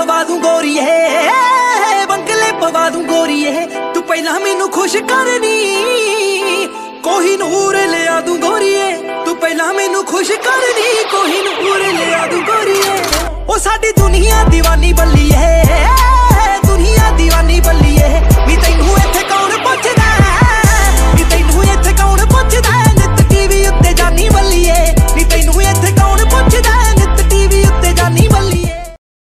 ਪਵਾ ਦੂੰ ਗੋਰੀਏ। ਬੰਗਲੇ ਪਵਾ ਦੂੰ ਗੋਰੀਏ। ਤੂੰ ਪਹਿਲਾਂ ਮੈਨੂੰ ਖੁਸ਼ ਕਰਨੀ। ਕੋਈ ਨੂਰ ਲਿਆ ਦੂੰ ਗੋਰੀਏ। ਤੂੰ ਪਹਿਲਾਂ ਮੈਨੂੰ ਖੁਸ਼ ਕਰਨੀ। ਕੋਈ ਨੂਰ ਲਿਆ ਦੂੰ ਗੋਰੀਏ। ਉਹ ਸਾਡੀ ਦੁਨੀਆ دیਵਾਨੀ ਬੱਲੀ